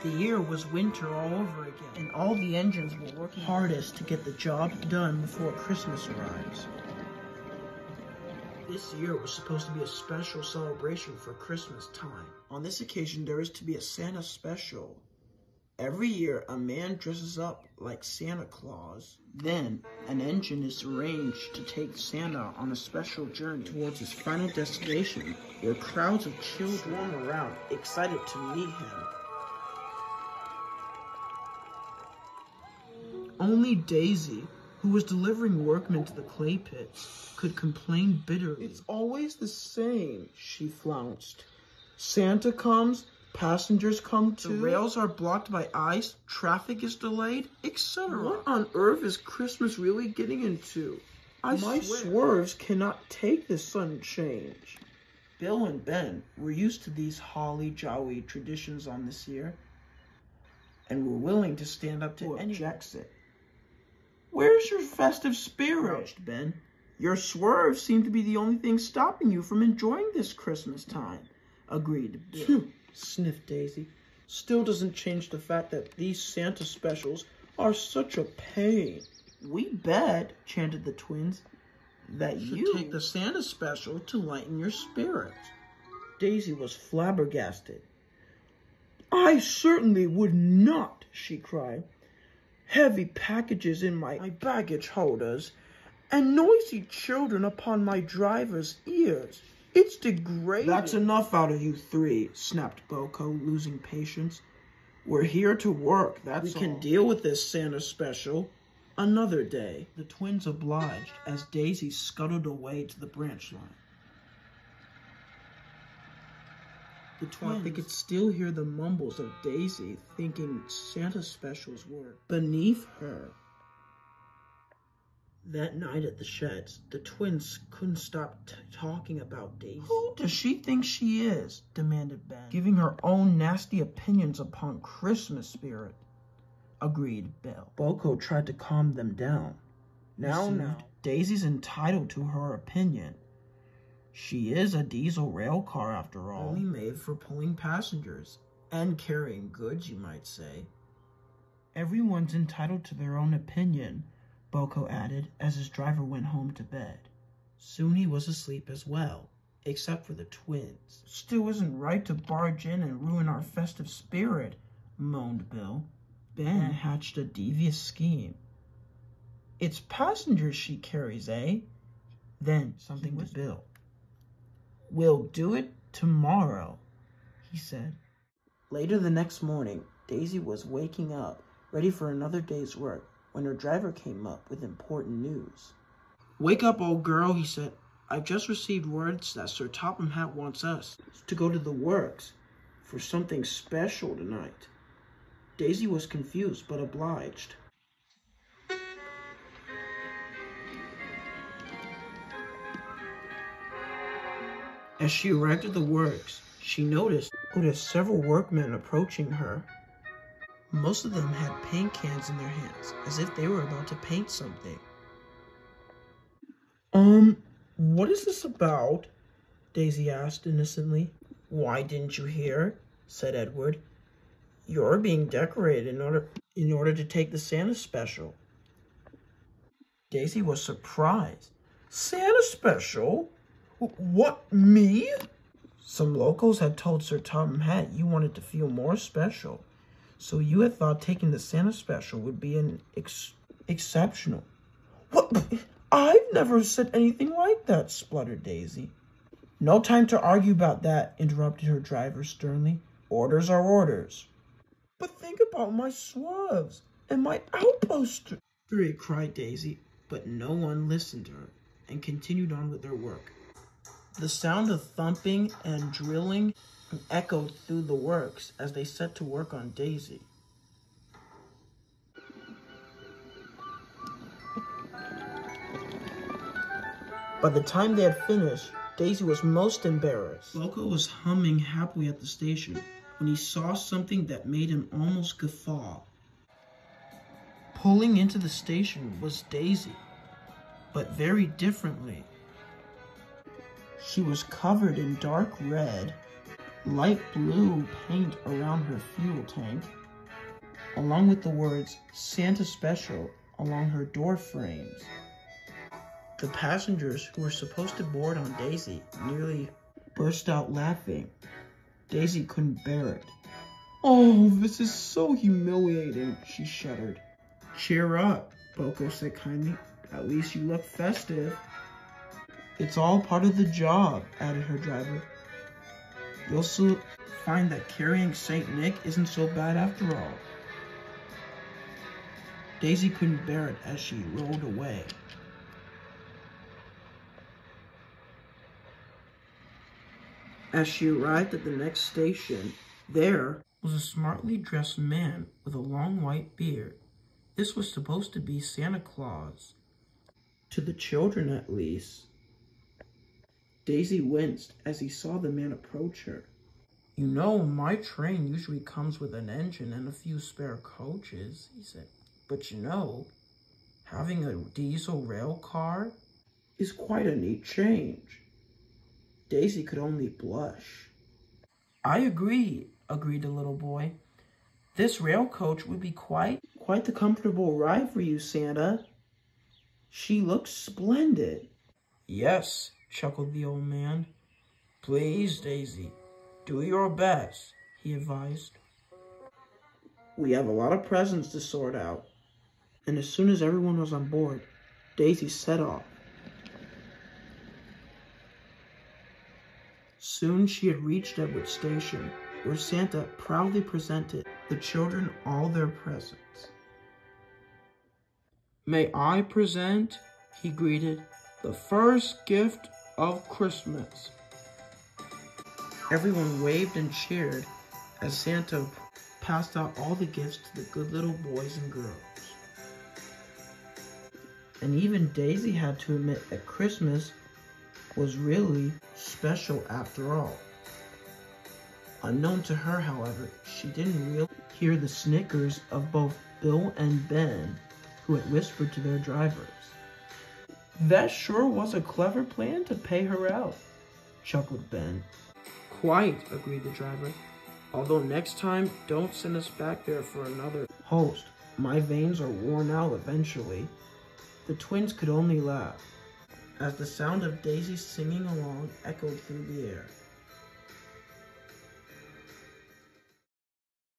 The year was winter all over again, and all the engines were working hardest to get the job done before Christmas arrives. This year was supposed to be a special celebration for Christmas time. On this occasion, there is to be a Santa special. Every year, a man dresses up like Santa Claus. Then, an engine is arranged to take Santa on a special journey towards his final destination, where crowds of children swarm around, excited to meet him. Only Daisy, who was delivering workmen to the clay pits, could complain bitterly. It's always the same, she flounced. Santa comes, passengers come too. The rails are blocked by ice, traffic is delayed, etc. What on earth is Christmas really getting into? I My swear. swerves cannot take this sudden change. Bill and Ben were used to these holly jolly traditions on this year, and were willing to stand up to any objects it. Where's your festive spirit? Ben. Your swerves seem to be the only thing stopping you from enjoying this Christmas time. Agreed. Bill. sniffed Daisy. Still doesn't change the fact that these Santa specials are such a pain. We bet, chanted the twins, that you take the Santa special to lighten your spirits. Daisy was flabbergasted. I certainly would not, she cried heavy packages in my, my baggage holders, and noisy children upon my driver's ears. It's degrading. That's enough out of you three, snapped BoCo, losing patience. We're here to work, that's We all. can deal with this Santa special another day. The twins obliged as Daisy scuttled away to the branch line. The twins. They could still hear the mumbles of Daisy thinking Santa specials were beneath her. That night at the sheds, the twins couldn't stop talking about Daisy. Who does she think she is? demanded Ben, giving her own nasty opinions upon Christmas spirit. Agreed, Bill. BoCo tried to calm them down. Now, now, Daisy's entitled to her opinion. She is a diesel rail car after all. Only made for pulling passengers and carrying goods, you might say. Everyone's entitled to their own opinion, BoCo added as his driver went home to bed. Soon he was asleep as well, except for the twins. Still isn't right to barge in and ruin our festive spirit, moaned Bill. Ben hatched a devious scheme. It's passengers she carries, eh? Then something to Bill. We'll do it tomorrow, he said. Later the next morning, Daisy was waking up, ready for another day's work, when her driver came up with important news. Wake up, old girl, he said. I've just received words that Sir Topham Hatt wants us to go to the works for something special tonight. Daisy was confused but obliged. As she arrived at the works, she noticed, noticed several workmen approaching her. Most of them had paint cans in their hands, as if they were about to paint something. Um, what is this about? Daisy asked innocently. Why didn't you hear? said Edward. You're being decorated in order in order to take the Santa special. Daisy was surprised. Santa special? What, me? Some locals had told Sir Topham Hatt you wanted to feel more special. So you had thought taking the Santa special would be an ex exceptional. What? I've never said anything like that, spluttered Daisy. No time to argue about that, interrupted her driver sternly. Orders are orders. But think about my swerves and my outpost. Three, cried Daisy, but no one listened to her and continued on with their work. The sound of thumping and drilling echoed through the works as they set to work on Daisy. By the time they had finished, Daisy was most embarrassed. Loco was humming happily at the station when he saw something that made him almost guffaw. Pulling into the station was Daisy, but very differently. She was covered in dark red, light blue paint around her fuel tank, along with the words Santa Special along her door frames. The passengers who were supposed to board on Daisy nearly burst out laughing. Daisy couldn't bear it. Oh, this is so humiliating, she shuddered. Cheer up, BoCo said kindly. At least you look festive. It's all part of the job, added her driver. You'll soon find that carrying St. Nick isn't so bad after all. Daisy couldn't bear it as she rolled away. As she arrived at the next station, there was a smartly dressed man with a long white beard. This was supposed to be Santa Claus. To the children, at least. Daisy winced as he saw the man approach her. You know, my train usually comes with an engine and a few spare coaches, he said. But you know, having a diesel rail car is quite a neat change. Daisy could only blush. I agree, agreed the little boy. This rail coach would be quite, quite the comfortable ride for you, Santa. She looks splendid. Yes, chuckled the old man. Please, Daisy, do your best, he advised. We have a lot of presents to sort out. And as soon as everyone was on board, Daisy set off. Soon she had reached Edward Station, where Santa proudly presented the children all their presents. May I present, he greeted, the first gift of Christmas. Everyone waved and cheered as Santa passed out all the gifts to the good little boys and girls. And even Daisy had to admit that Christmas was really special after all. Unknown to her, however, she didn't really hear the snickers of both Bill and Ben, who had whispered to their drivers. That sure was a clever plan to pay her out, chuckled Ben. Quite, agreed the driver. Although next time, don't send us back there for another host. My veins are worn out eventually. The twins could only laugh as the sound of Daisy singing along echoed through the air.